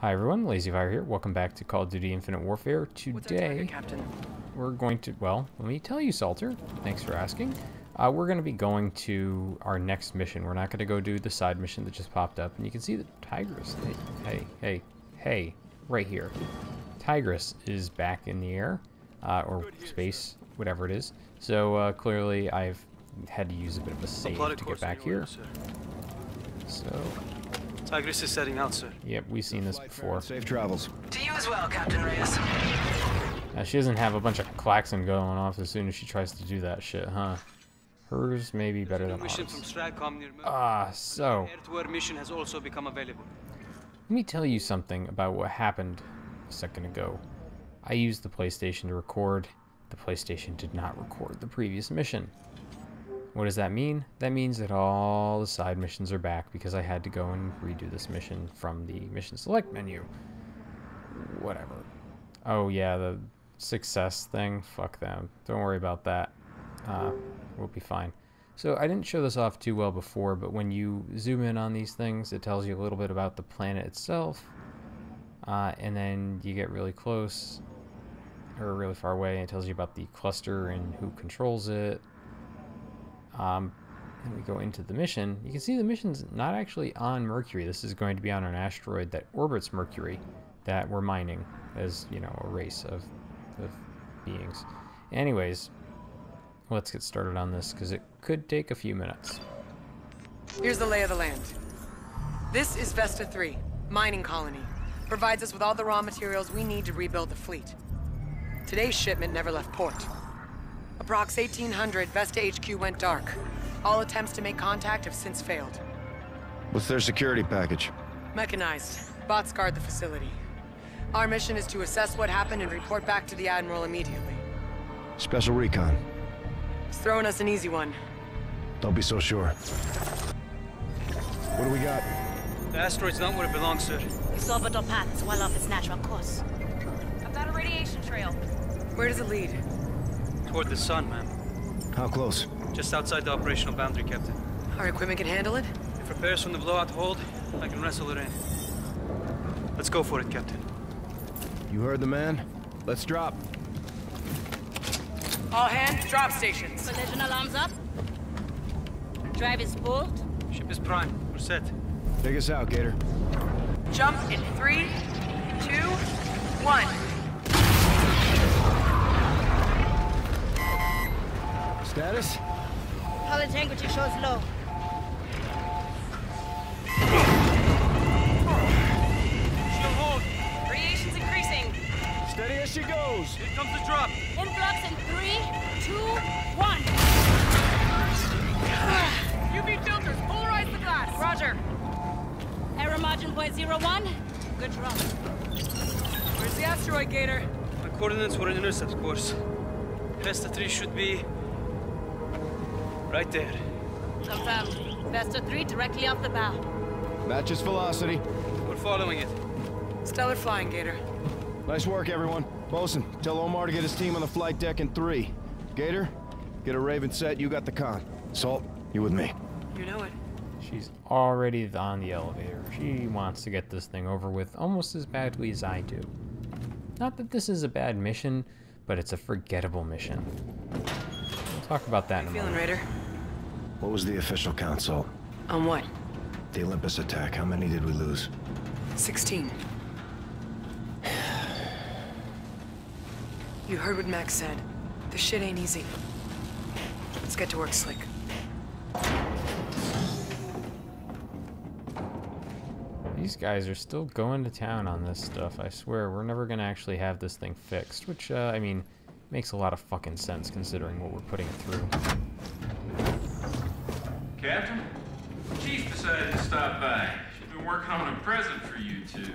Hi everyone, Lazyfire here. Welcome back to Call of Duty Infinite Warfare. What's our target, Today, Captain? we're going to, well, let me tell you, Salter. Thanks for asking. Uh, we're going to be going to our next mission. We're not going to go do the side mission that just popped up. And you can see the Tigris. Hey, hey, hey, hey, right here. Tigris is back in the air, uh, or space, whatever it is. So uh, clearly I've had to use a bit of a save Plotted to get back here. sir. So, Tigris is setting out, sir. yep, we've seen this before. Safe travels. To you as well, Captain Reyes. Uh, she doesn't have a bunch of klaxon going off as soon as she tries to do that shit, huh? Hers may be better than mission ours. Stratcom Ah, so, mission has also become available. let me tell you something about what happened a second ago. I used the PlayStation to record. The PlayStation did not record the previous mission. What does that mean? That means that all the side missions are back because I had to go and redo this mission from the mission select menu. Whatever. Oh yeah, the success thing. Fuck them. Don't worry about that. Uh, we'll be fine. So I didn't show this off too well before, but when you zoom in on these things, it tells you a little bit about the planet itself. Uh, and then you get really close, or really far away, and it tells you about the cluster and who controls it. Um, and we go into the mission. You can see the mission's not actually on Mercury. This is going to be on an asteroid that orbits Mercury that we're mining as, you know, a race of, of beings. Anyways, let's get started on this because it could take a few minutes. Here's the lay of the land. This is Vesta 3, mining colony. Provides us with all the raw materials we need to rebuild the fleet. Today's shipment never left port. Approx 1800, Vesta HQ went dark. All attempts to make contact have since failed. What's their security package? Mechanized. Bots guard the facility. Our mission is to assess what happened and report back to the Admiral immediately. Special recon. He's throwing us an easy one. Don't be so sure. What do we got? The asteroid's not where it belongs, sir. Its orbital path is well off its natural course. I've got a radiation trail. Where does it lead? Toward the sun, ma'am. How close? Just outside the operational boundary, Captain. Our equipment can handle it? If repairs from the blowout hold, I can wrestle it in. Let's go for it, Captain. You heard the man? Let's drop. All hands, drop stations. Collision alarms up. Drive is pulled. Ship is prime. We're set. Take us out, Gator. Jump in three, two, one. Status? Hull integrity shows low. Shield hold! Radiation's increasing. Steady as she goes. Here comes the drop! Influx in three, two, one. UV filters, polarize the glass. Roger. Error margin point zero one. Good drop. Where's the asteroid, Gator? My coordinates were an intercept course. Vesta 3 should be... right there. Confirmed. Vesta three directly off the bow. Matches velocity. We're following it. Stellar flying, Gator. Nice work, everyone. Bosun, tell Omar to get his team on the flight deck in three. Gator, get a Raven set. You got the con. Salt, you with me. You know it. She's already on the elevator. She wants to get this thing over with almost as badly as I do. Not that this is a bad mission, but it's a forgettable mission. We'll talk about that in a Feeling, moment. Raider? What was the official count, Salt? On what? The Olympus attack. How many did we lose? 16. You heard what Max said. This shit ain't easy. Let's get to work, Slick. These guys are still going to town on this stuff. I swear, we're never gonna actually have this thing fixed. Which, uh, I mean, makes a lot of fucking sense considering what we're putting it through. Captain? Chief decided to stop by. She's been working on a present for you two.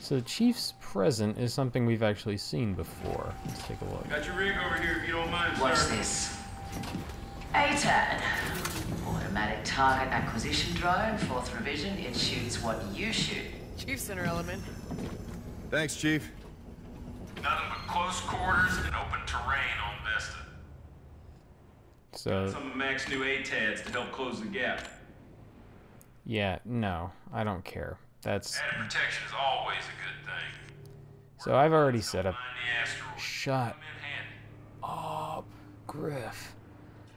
So the Chief's present is something we've actually seen before. Let's take a look. Got your rig over here if you don't mind, Watch sir. this. ATAD. Automatic target acquisition drone, fourth revision. It shoots what you shoot. Chief Center element. Thanks, Chief. Nothing but close quarters and open terrain on Vesta. So, Some of Mac's new ATADs to help close the gap. yeah, no, I don't care. that's Added protection is always a good thing. so I've already set up. Find the asteroid. Shut Come in handy. up, Griff.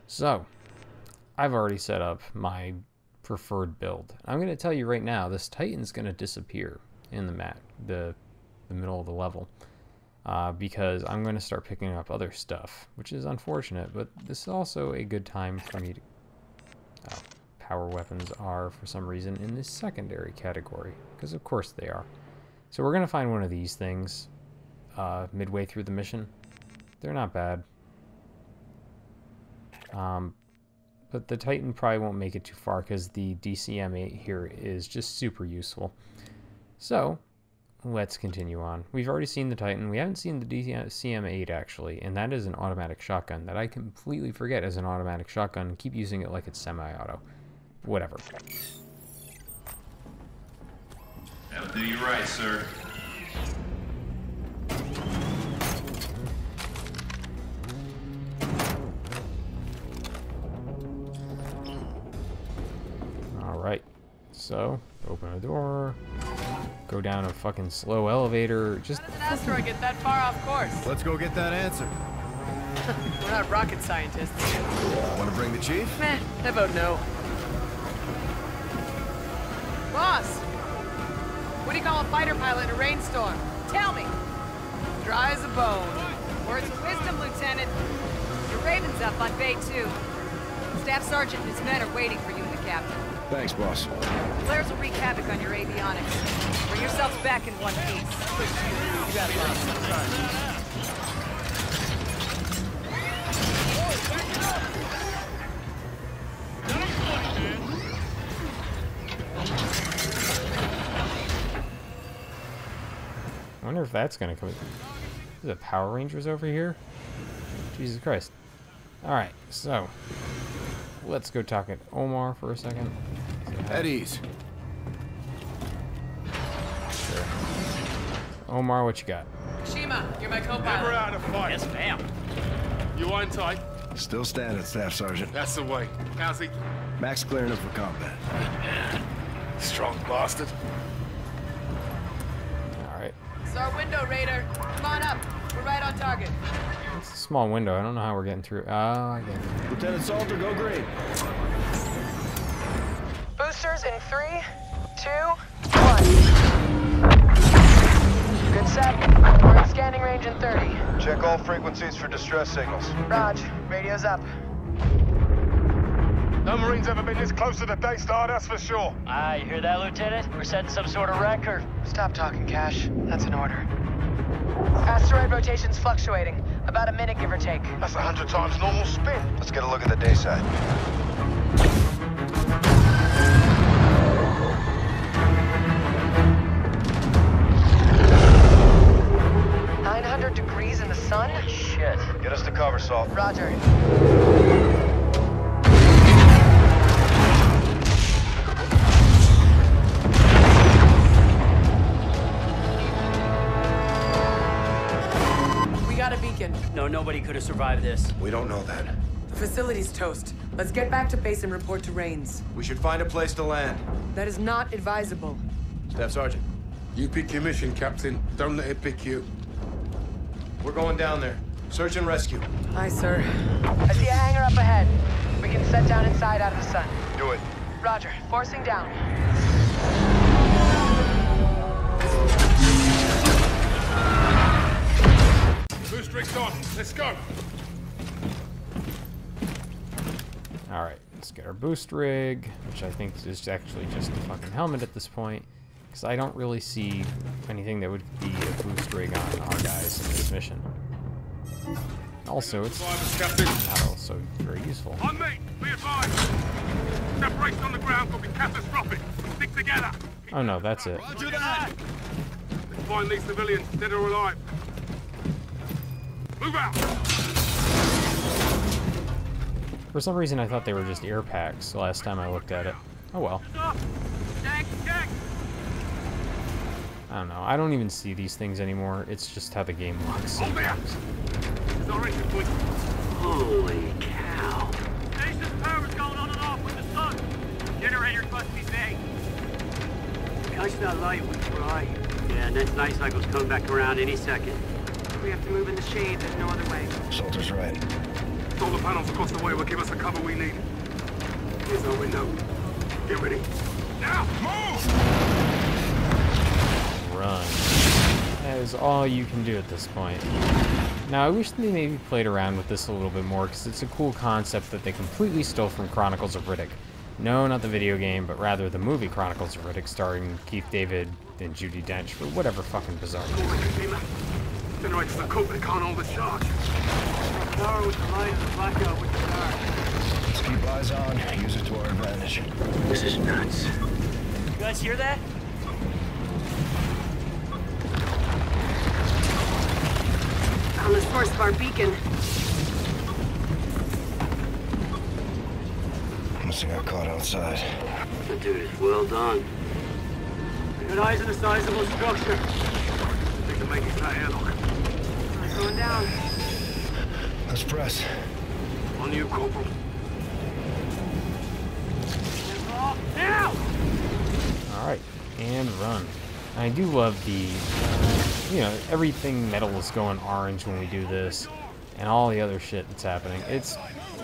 So, I've already set up my preferred build. I'm going to tell you right now, this Titan's going to disappear in the map, the the middle of the level, uh, because I'm going to start picking up other stuff, which is unfortunate. But this is also a good time for me to. Oh, power weapons are for some reason in this secondary category, because of course they are. So we're going to find one of these things uh, midway through the mission. They're not bad. Um, but the Titan probably won't make it too far because the DCM-8 here is just super useful. So, let's continue on. We've already seen the Titan. We haven't seen the DCM-8 actually, and that is an automatic shotgun that I completely forget as an automatic shotgun and keep using it like it's semi-auto. Whatever. That'll do you right, sir. Alright. So, open a door. Go down a fucking slow elevator. Just How does an asteroid get that far off course? Let's go get that answer. We're not rocket scientists. Want to bring the chief? Meh, I vote no. Boss! What do you call a fighter pilot in a rainstorm? Tell me! Dry as a bone. Words of wisdom, Lieutenant. Your Raven's up on Bay 2. Staff Sergeant and his men are waiting for you and the captain. Thanks, boss. Flares will wreak havoc on your avionics. Bring yourselves back in one piece. You got it, boss. I wonder if that's gonna come. Is it Power Rangers over here? Jesus Christ. Alright, so let's go talk at Omar for a second. At ease. Sure. Omar, what you got? Shima, you're my Never co-pilot. Never out of fight. Yes, ma'am. You on tight? Still standing, Staff Sergeant. That's the way. How's he? Max clearing him for combat. Strong bastard. Alright. It's our window, Raider. Come on up. We're right on target. It's a small window. I don't know how we're getting through. Oh, I get it. Lieutenant Salter, go green. Boosters in three, two, one. Good set. We're in scanning range in 30. Check all frequencies for distress signals. Raj, radio's up. No Marines ever been this close to the Daystar, that's for sure. Ah, you hear that, Lieutenant? We're setting some sort of record. Stop talking, Cash. That's an order. Uh, Asteroid rotation's fluctuating. About a minute, give or take. That's a hundred times normal spin. Let's get a look at the day side. Nine hundred degrees in the sun? Shit. Get us to cover, Salt. Roger. Got a beacon. No, nobody could have survived this. We don't know that. The facility's toast. Let's get back to base and report to Raines. We should find a place to land. That is not advisable. Staff Sergeant, You pick your mission, Captain. Don't let it pick you. we're going down there. Search and rescue. Aye, sir. I see a hangar up ahead. We can set down inside out of the sun. Do it. Roger. Forcing down. Boost rigs on. Let's go. Alright, let's get our boost rig, which I think is actually just a fucking helmet at this point. Because I don't really see anything that would be a boost rig on our guys in this mission. Also, it's not also very useful. On me. Be advised. Separation on the ground could be catastrophic. Stick together. Oh no, that's it. Roger that. Let's find these civilians, dead or alive. Move out. For some reason, I thought they were just air packs last time I looked at it. Oh well. Stop. Check, check. I don't know. I don't even see these things anymore. It's just how the game looks Hold there. sometimes. Sorry, quick. Holy cow. Station's power's going on and off with the sun. Generators must be vague. Catch that light with dry. Yeah, and that night cycle's coming back around any second. We have to move in the shade. There's no other way. Salter's right. Solar panels across the way will give us the cover we need. Here's our window. Get ready. Now, move! Run. That is all you can do at this point. Now, I wish they maybe played around with this a little bit more, because it's a cool concept that they completely stole from Chronicles of Riddick. No, not the video game, but rather the movie Chronicles of Riddick, starring Keith David and Judi Dench for whatever fucking bizarre reason. Generators are cooked, they can't hold the charge. Power with the light and the blackout with the dark. Let's keep eyes on. Use it to our advantage. This is nuts. You guys hear that? On the source of our beacon. Must have got caught outside. The dude is well done. We got eyes on a sizable structure. They can make it to that airlock. We're going down. Let's press. On you, Corporal. Now! Alright, and run. I do love the, uh, you know, everything metal is going orange when we do this, and all the other shit that's happening. It's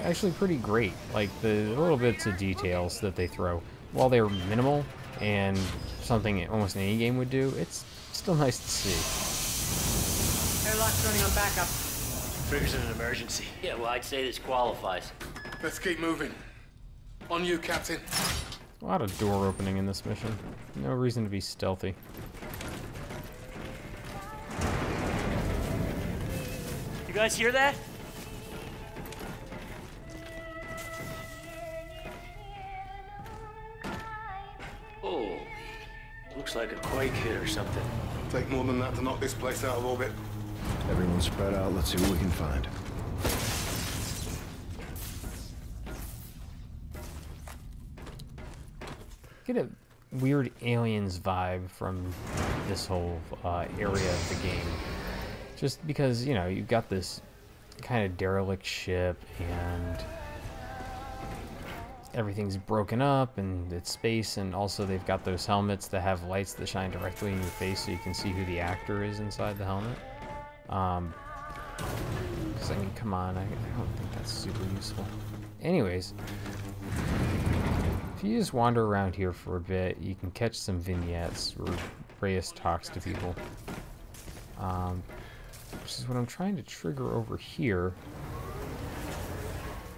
actually pretty great. Like, the little bits of details that they throw, while they're minimal and something almost any game would do, it's still nice to see. Airlock's running on backup. Figures in an emergency. Yeah, well, I'd say this qualifies. Let's keep moving. On you, Captain. A lot of door opening in this mission. No reason to be stealthy. You guys hear that? Holy. Looks like a quake hit or something. Take more than that to knock this place out of orbit. Everyone spread out. Let's see what we can find. Get a weird aliens vibe from this whole uh, area of the game. Just because, you know, you've got this kind of derelict ship and everything's broken up and it's space and also they've got those helmets that have lights that shine directly in your face so you can see who the actor is inside the helmet. Um, 'cause, I mean, come on, I, I don't think that's super useful. Anyways, if you just wander around here for a bit, you can catch some vignettes where Reyes talks to people. Um, which is what I'm trying to trigger over here.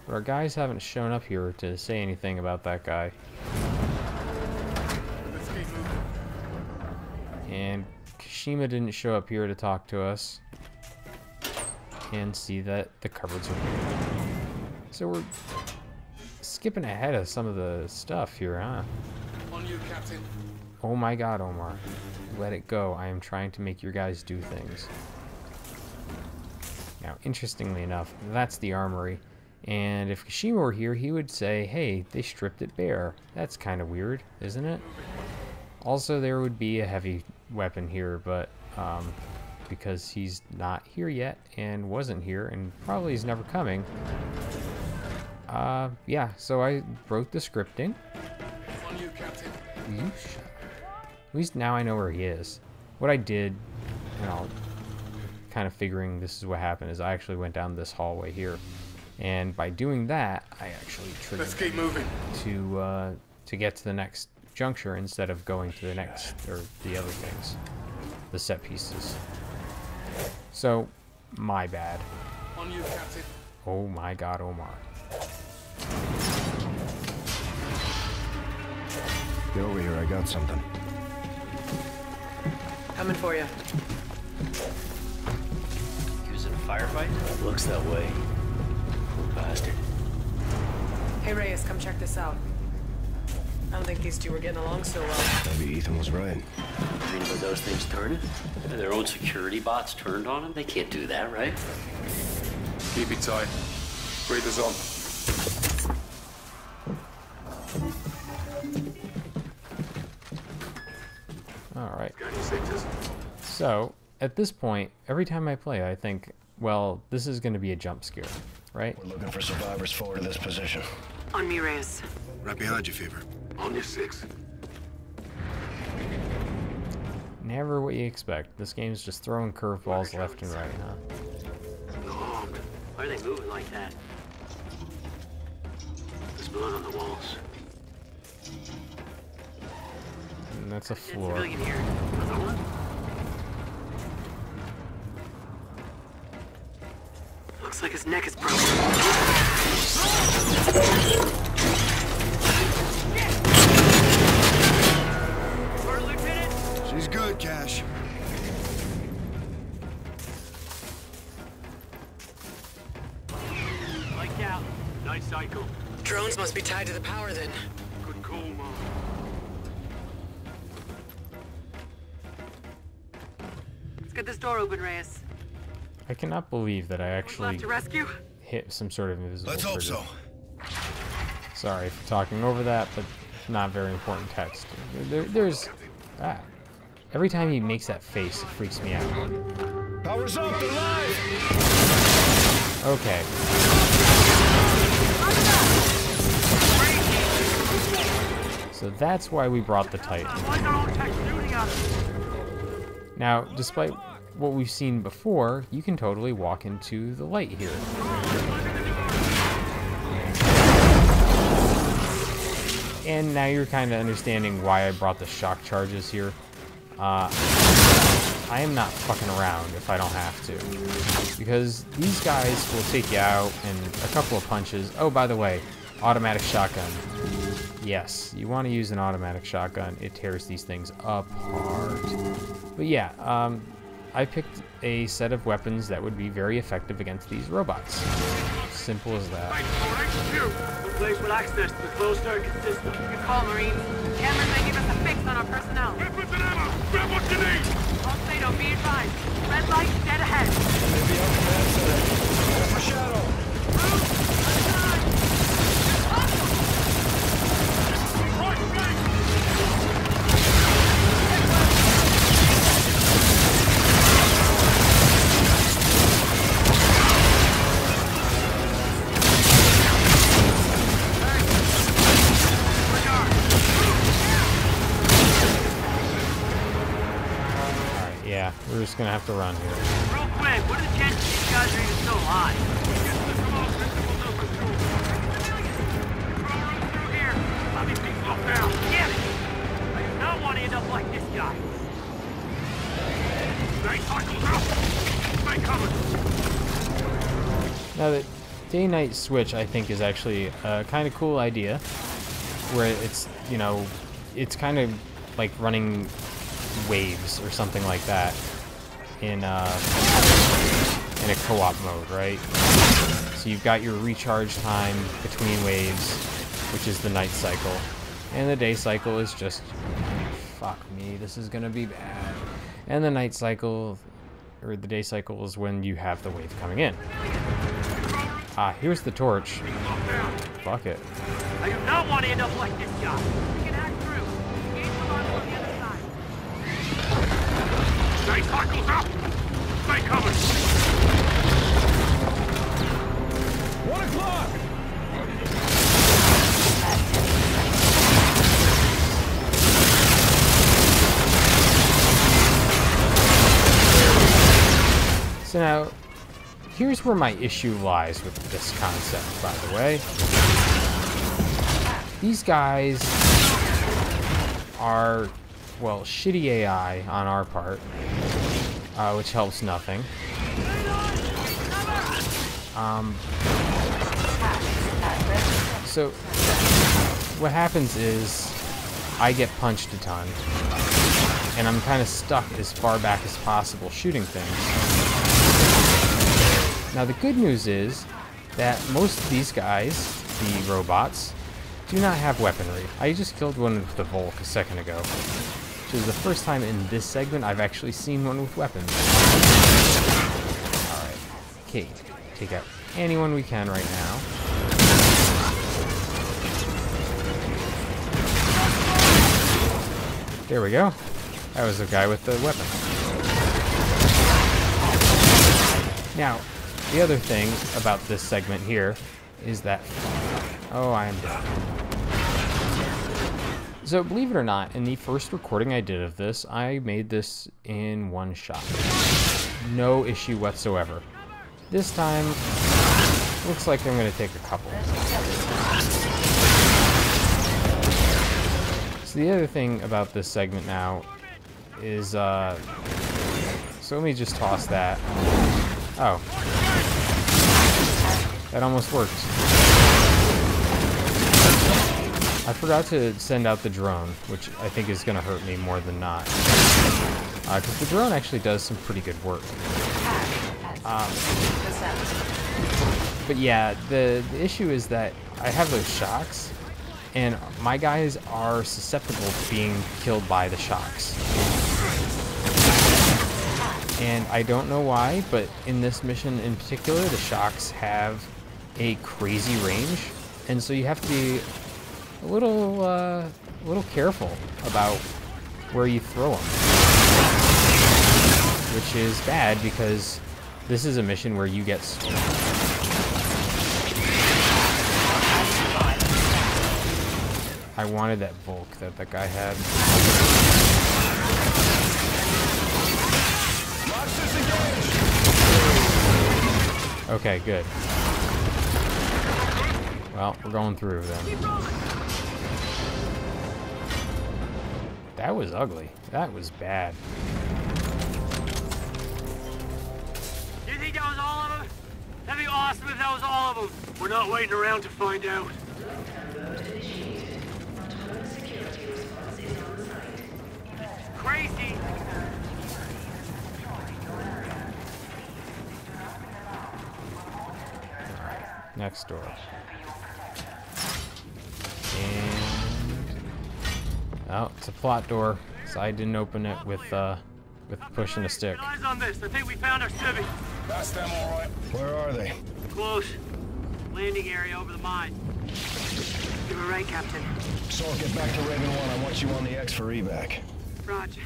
But our guys haven't shown up here to say anything about that guy. And Kashima didn't show up here to talk to us. And see that the cupboards are here. So we're skipping ahead of some of the stuff here, huh? On you, Captain. Oh my god, Omar. Let it go. I am trying to make your guys do things. Now, interestingly enough, that's the armory. And if Kashima were here, he would say, hey, they stripped it bare. That's kind of weird, isn't it? Also, there would be a heavy weapon here, but um, because he's not here yet and wasn't here and probably is never coming, uh, yeah, so I wrote the scripting. On you, Captain. You shut up. At least now I know where he is. What I did, you know, kind of figuring this is what happened, is I actually went down this hallway here. And by doing that, I actually triggered Let's keep moving. to, uh, to get to the next juncture instead of going to the next, or the other things. The set pieces. So, my bad. On you, Captain. Oh my god, Omar. Get over here. I got something. Coming for you. He was in a firefight? Looks that way. Bastard. Hey Reyes, come check this out. I don't think these two were getting along so well. Maybe Ethan was right. You know about those things turning? Their own security bots turned on them? They can't do that, right? Keep it tight. Breathers on. Alright. So, at this point, every time I play, I think, well, this is going to be a jump scare, right? We're looking for survivors forward to this position. On me, Reyes. Right behind you, Fever. On your six. never what you expect. This game's just throwing curveballs left and right, huh? Why are they moving like that? There's blood on the walls. And that's a floor. civilian here. Another one? Looks like his neck is broken. She's Cash. Lights out. Night cycle. Drones must be tied to the power then. Good call, Mom. Let's get this door open, Reyes. I cannot believe that I actually Left to rescue? hit some sort of invisible Let's hope trigger. so. Sorry for talking over that, but not very important text. There, there's... Ah. Every time he makes that face, it freaks me out. Power's up! Okay. So that's why we brought the Titan. Why's our own tech shooting us? Now, despite what we've seen before, you can totally walk into the light here. And now you're kind of understanding why I brought the shock charges here. Uh, I am not fucking around if I don't have to. Because these guys will take you out in a couple of punches. Oh, by the way, automatic shotgun. Yes, you want to use an automatic shotgun. It tears these things apart. But yeah, um, I picked a set of weapons that would be very effective against these robots. Simple as that. Access to the closed circuit system. Call, Marine. Fix on our personnel. Weapons and ammo! Grab what you need! Alcedo, be advised. Red light dead ahead. Just gonna have to run here. Real quick, what are the chances these guys are even still alive? Through here! Let me people up now! Damn it! I do not want to end up like this guy. Night cycle's out! Stay covered! Now the day-night switch, I think, is actually a kind of cool idea, where it's you know, it's kind of like running waves or something like that in uh, in a co-op mode, right? So you've got your recharge time between waves, which is the night cycle, and the day cycle is just fuck me, this is gonna be bad. And the night cycle, or the day cycle, is when you have the wave coming in. Ah, here's the torch. Fuck it. I do not want to end up like this guy. Out! Stay covered! One o'clock! So now, here's where my issue lies with this concept, by the way. These guys are, well, shitty AI on our part, uh, which helps nothing. Um, so, what happens is, I get punched a ton, and I'm kind of stuck as far back as possible shooting things. Now the good news is that most of these guys, the robots, do not have weaponry. I just killed one with the Volk a second ago, which is the first time in this segment I've actually seen one with weapons. Alright, okay, take out anyone we can right now. There we go. That was the guy with the weapon. Now, the other thing about this segment here is that... Oh, I am dead. So believe it or not, in the first recording I did of this, I made this in one shot. No issue whatsoever. This time, looks like I'm going to take a couple. So the other thing about this segment now is, uh, so let me just toss that. Oh. That almost worked. I forgot to send out the drone, which I think is going to hurt me more than not. Because uh, the drone actually does some pretty good work. Um, but yeah, the, the issue is that I have those shocks, and my guys are susceptible to being killed by the shocks. And I don't know why, but in this mission in particular, the shocks have a crazy range, and so you have to be a little, uh, a little careful about where you throw them. Which is bad because this is a mission where you get... I wanted that Volk that that guy had. Okay, good. Well, we're going through then. That was ugly. That was bad. You think that was all of them? That'd be awesome if that was all of them. We're not waiting around to find out. Crazy. Next door. Oh, it's a plot door. So I didn't open it with uh with pushing a stick. Eyes on this. I think we found our civvy. That's them, all right. Where are they? Close. Landing area over the mine. You were right, Captain. Salt, get back to Raven 1. I want you on the X for evac. Roger.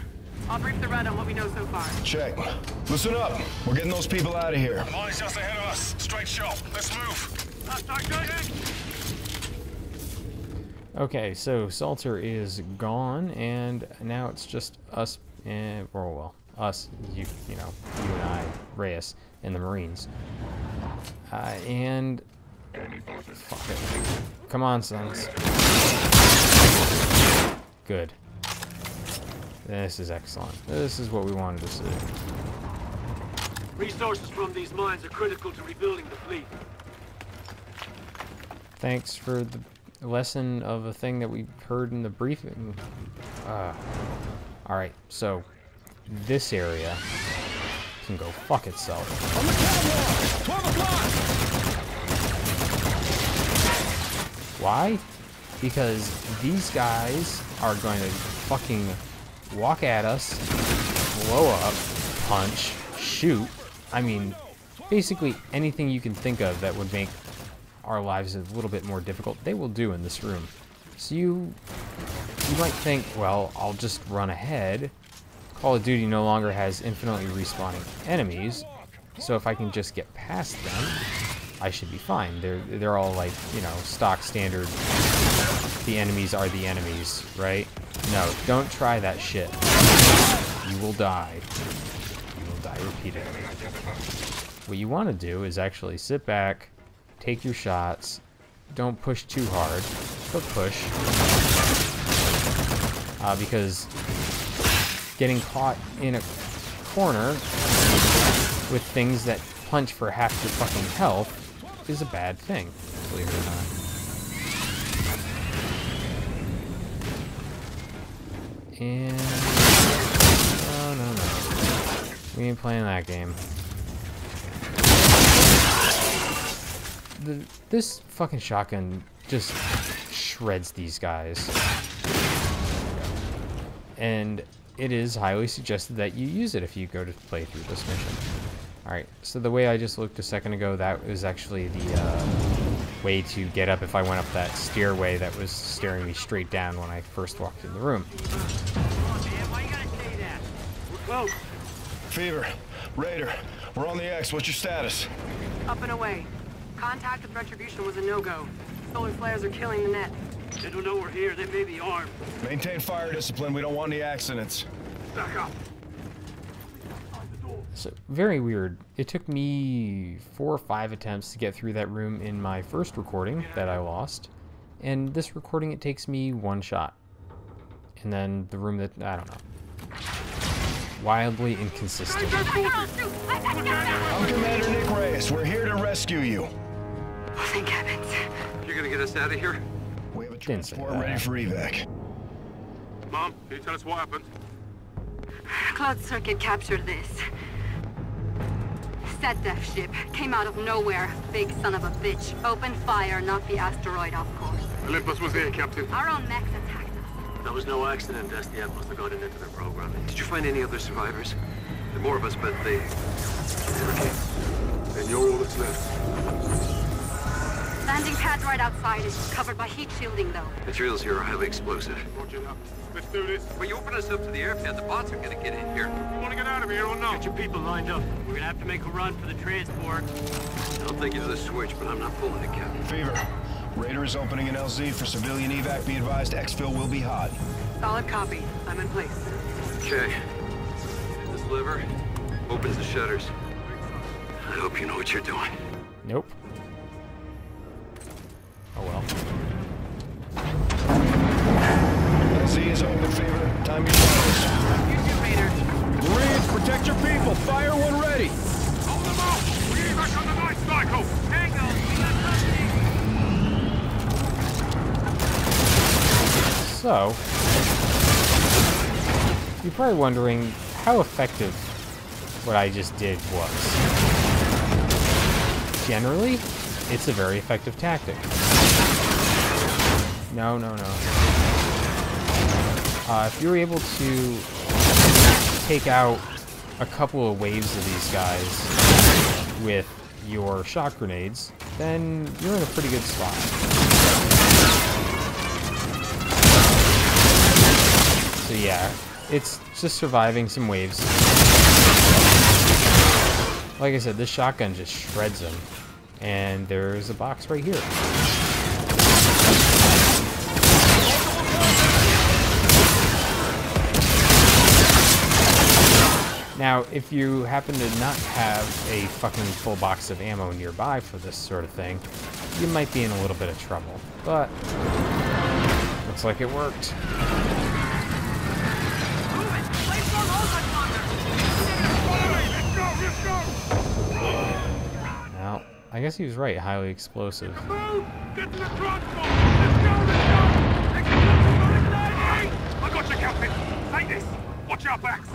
I'll brief the red on what we know so far. Check. Listen up. We're getting those people out of here. Mine's just ahead of us. Straight shot. Let's move. Uh, start shooting. Okay, so Salter is gone, and now it's just us, and well, well, us, you, you know, you and I, Reyes, and the Marines. Uh, and fuck it. Come on, sons. Good. This is excellent. This is what we wanted to see. Resources from these mines are critical to rebuilding the fleet. Thanks for the lesson of a thing that we heard in the briefing. Uh, Alright, so this area can go fuck itself. On the catwalk! 12 o'clock! Why? Because these guys are going to fucking walk at us, blow up, punch, shoot. I mean, basically anything you can think of that would make our lives a little bit more difficult, they will do in this room. So you, you might think, well, I'll just run ahead. Call of Duty no longer has infinitely respawning enemies, so if I can just get past them, I should be fine. They're they're all like, you know, stock standard. The enemies are the enemies, right? No, don't try that shit. You will die. You will die repeatedly. What you want to do is actually sit back, take your shots, don't push too hard, but push. Uh, because getting caught in a corner with things that punch for half your fucking health is a bad thing, believe it or not. And... Oh, no, no. We ain't playing that game. The, this fucking shotgun just shreds these guys. And it is highly suggested that you use it if you go to play through this mission. Alright, so the way I just looked a second ago, that was actually the uh, way to get up if I went up that stairway that was staring me straight down when I first walked in the room. Well, Fever, Raider, we're on the X. What's your status? Up and away. Contact with Retribution was a no-go. Solar flares are killing the net. They don't know we're here. They may be armed. Maintain fire discipline. We don't want any accidents. Back up. So, very weird. It took me four or five attempts to get through that room in my first recording that I lost. And this recording, it takes me one shot. And then the room that, I don't know. Wildly inconsistent. I'm Commander Nick Reyes. We're here to rescue you. Oh, thank heavens. You're gonna get us out of here? We have a Didn't say transport ready for evac. Mom, can you tell us what happened? Cloud Circuit captured this. Set death ship came out of nowhere. Big son of a bitch. Open fire, not the asteroid, of course. Olympus was there, Captain. Our own mechs attacked us. That was no accident. SDF must have gotten into their programming. Did you find any other survivors? There are more of us, but they... And you're all that's left. Landing pad right outside is covered by heat shielding, though. Materials here are highly explosive. Roger that. Let's do this. When you open us up to the airpad, the bots are gonna get in here. You wanna get out of here or not? Get your people lined up. We're gonna have to make a run for the transport. I'll take you to the switch, but I'm not pulling it, Captain. Fever. Raider is opening an LZ for civilian evac. Be advised, exfil will be hot. Solid copy. I'm in place. Okay. This lever opens the shutters. I hope you know what you're doing. Nope. Probably wondering how effective what I just did was. Generally, it's a very effective tactic. No, no, no. Uh, if you're able to take out a couple of waves of these guys with your shock grenades, then you're in a pretty good spot. So yeah, it's just surviving some waves. Like I said, this shotgun just shreds them. And there's a box right here. Now, if you happen to not have a fucking full box of ammo nearby for this sort of thing, you might be in a little bit of trouble. But, looks like it worked. I guess he was right, highly explosive. Move! Get to the transport! Let's go, let's go! Execute I got you, Captain! Take this! Watch our backs!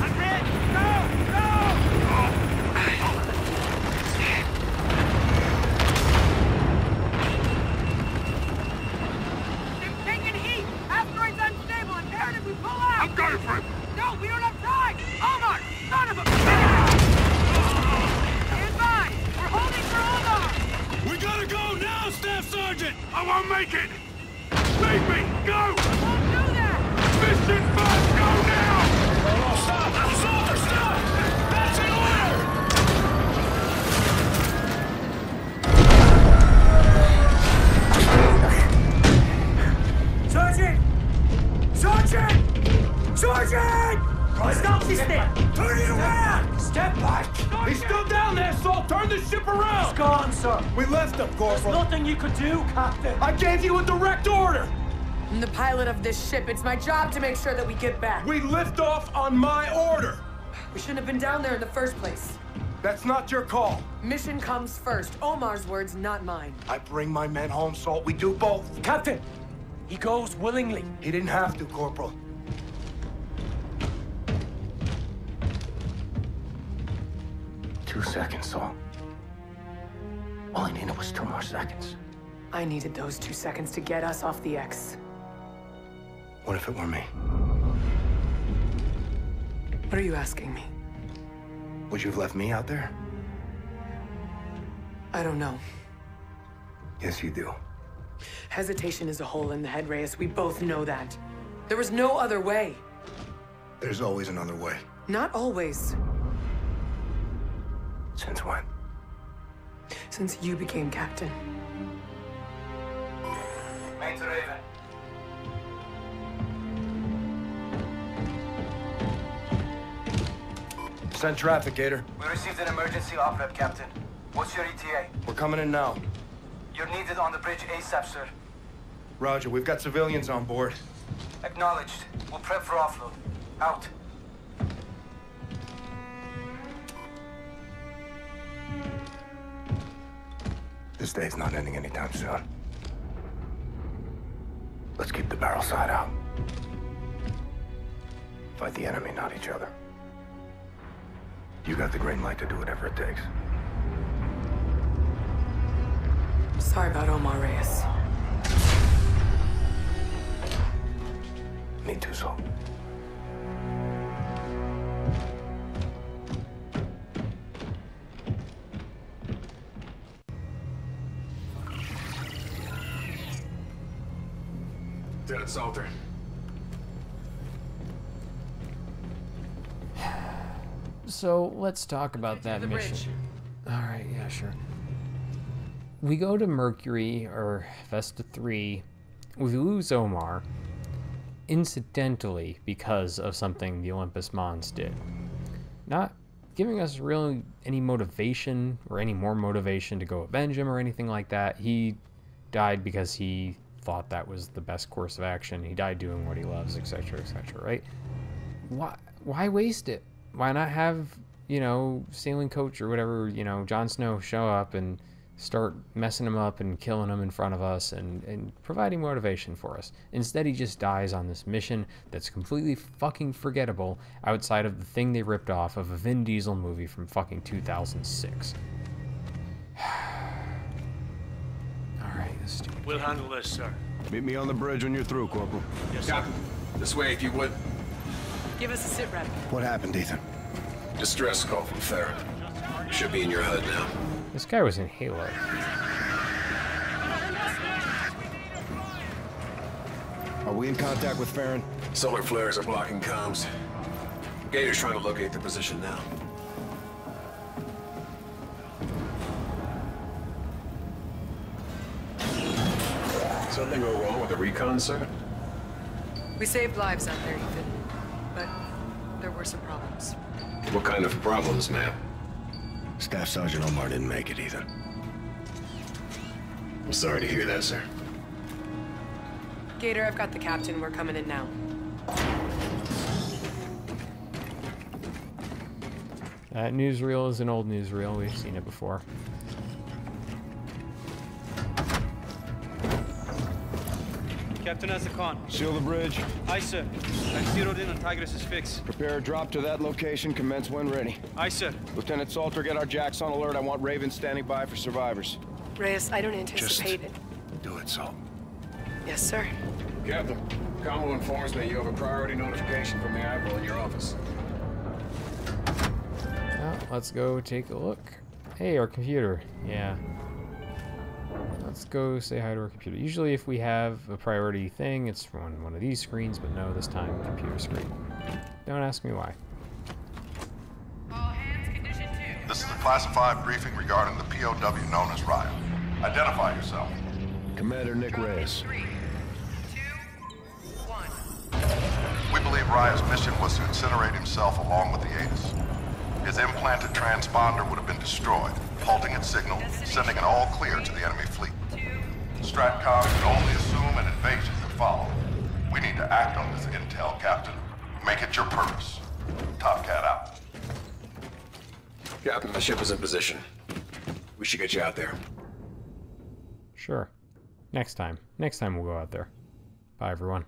I'm hit! Go! Go! They're heat. Asteroid's unstable. Imperative we pull out. I'm going for him! No, we don't I won't make it! Leave me! Go! I won't do that. Mission first! Go now! stop! Soldier, stop! That's an order! Sergeant! Sergeant! Sergeant! Stop this thing! Turn it around! Step back! He's still down there, Saul! Turn the ship around! He's gone, sir. We left him, Corporal. There's nothing you could do, Captain. I gave you a direct order! I'm the pilot of this ship. It's my job to make sure that we get back. We lift off on my order! We shouldn't have been down there in the first place. That's not your call. Mission comes first. Omar's words, not mine. I bring my men home, Salt. We do both. Captain, he goes willingly. He didn't have to, Corporal. Two seconds, Saul. All I needed was two more seconds. I needed those two seconds to get us off the X. What if it were me? What are you asking me? Would you have left me out there? I don't know. Yes, you do. Hesitation is a hole in the head, Reyes. We both know that. There was no other way. There's always another way. Not always. Since when? since you became captain. Main to Raven. Send traffic, Gator. We received an emergency oprep, Captain. What's your ETA? We're coming in now. You're needed on the bridge ASAP, sir. Roger, we've got civilians on board. Acknowledged. We'll prep for offload. Out. This day's not ending anytime soon. Let's keep the barrel side out. Fight the enemy, not each other. You got the green light to do whatever it takes. Sorry about Omar Reyes. Me too, Saul. Salter. So let's talk about that mission. All right, yeah, sure. We go to Mercury or Vesta 3. We lose Omar, incidentally, because of something the Olympus Mons did. Not giving us really any motivation or any more motivation to go avenge him or anything like that. He died because he thought that was the best course of action. He died doing what he loves, etc., etc., right? Why why waste it? Why not have, you know, Salen Kotch or whatever, you know, Jon Snow show up and start messing him up and killing him in front of us and, and providing motivation for us. Instead, he just dies on this mission that's completely fucking forgettable outside of the thing they ripped off of a Vin Diesel movie from fucking 2006. Alright, stupid. We'll handle this, sir. Meet me on the bridge when you're through, Corporal. Yes, sir. Captain, this way if you would. Give us a sit rep. What happened, Ethan? Distress call from Farron. Should be in your HUD now. This guy was in Halo. Are we in contact with Farron? Solar flares are blocking comms. Gator's trying to locate the position now. Something go wrong with the recon, sir? We saved lives out there, Ethan. But there were some problems. What kind of problems, ma'am? Staff Sergeant Omar didn't make it, Ethan. I'm sorry to hear that, sir. Gator, I've got the captain. We're coming in now. That newsreel is an old newsreel. We've seen it before. Captain Azakon. Seal the bridge. Aye, sir. I've zeroed in on Tigris's fix. Prepare a drop to that location. Commence when ready. Aye, sir. Lieutenant Salter, get our jacks on alert. I want Raven standing by for survivors. Reyes, I don't anticipate it. Do it, Salt. Yes, sir. Captain, Commo informs me you have a priority notification from the Admiral in your office. Well, let's go take a look. Hey, our computer. Yeah. Let's go say hi to our computer. Usually if we have a priority thing, it's on one of these screens, but no, this time computer screen. Don't ask me why. This is a classified briefing regarding the POW known as Riah. Identify yourself. Commander Nick Reyes. We believe Riah's mission was to incinerate himself along with the Aegis. His implanted transponder would have been destroyed, halting its signal, sending an all clear to the enemy fleet. Stratcom can only assume an invasion to follow. We need to act on this intel, Captain. Make it your purpose. Top Cat out. Captain, the ship is in position. We should get you out there. Sure. Next time. Next time we'll go out there. Bye, everyone.